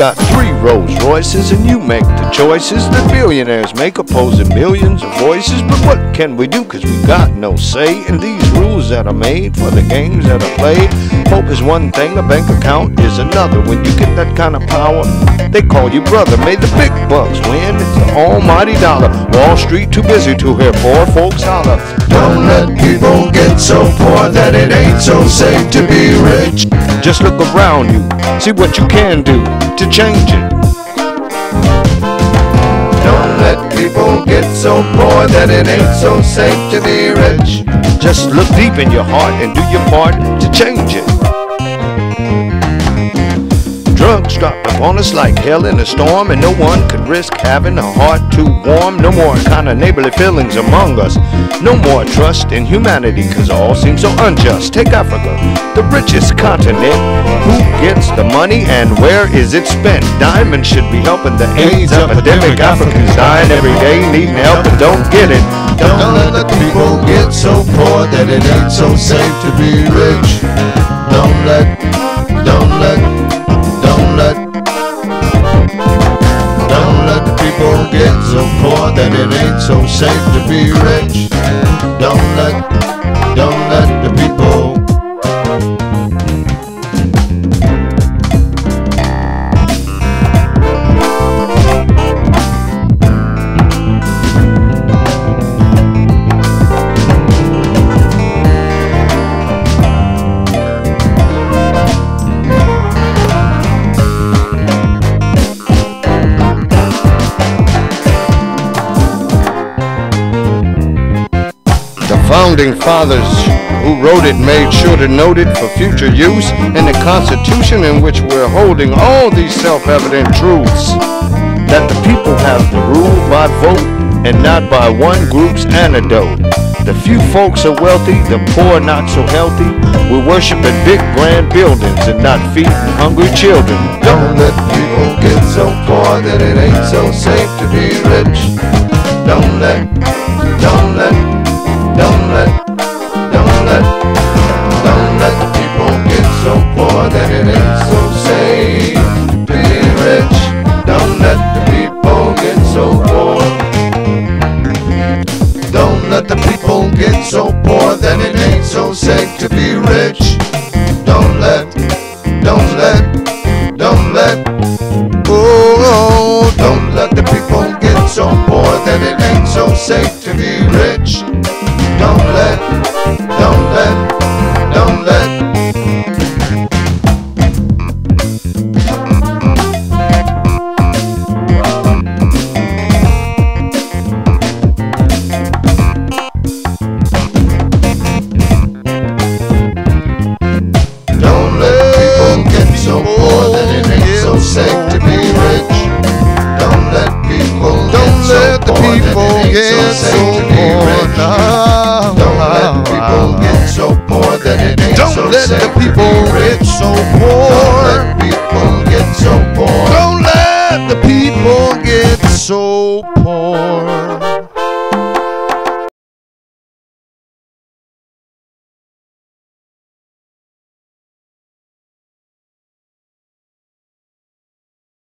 Rolls Royces and you make the choices that billionaires make, opposing millions of voices. But what can we do? Cause we got no say in these rules that are made for the games that are played. Hope is one thing, a bank account is another. When you get that kind of power, they call you brother. May the big bucks win, it's the almighty dollar. Wall Street too busy to hear poor folks holler. Don't let people get so poor that it ain't so safe to be rich. Just look around you, see what you can do to change it. Don't let people get so poor that it ain't so safe to be rich. Just look deep in your heart and do your part to change it. Drugs dropped upon us like hell in a storm, and no one could risk having a heart too warm. No more kind of neighborly feelings among us. No more trust in humanity, cause all seems so unjust. Take Africa, the richest continent. Who gets the money and where is it spent? Diamonds should be helping the AIDS epidemic. Africans dying every day, needing help and don't get it. Don't let the people get so poor that it ain't so safe to be rich. Don't let, don't let, so safe to be rich. Don't let, don't let founding fathers who wrote it made sure to note it for future use in the Constitution in which we're holding all these self-evident truths. That the people have the rule by vote and not by one group's antidote. The few folks are wealthy, the poor not so healthy. We're worshiping big grand buildings and not feeding hungry children. Don't let people get so poor that it ain't so safe to be rich. Don't let, don't let, let, don't let, don't let the people get so poor that it ain't so safe to be rich. Don't let the people get so poor. Don't let the people get so poor that it ain't so safe to be rich. sanctity rich. Don't let people get so poor that it ain't Don't so let the people get so poor. Don't let people get so poor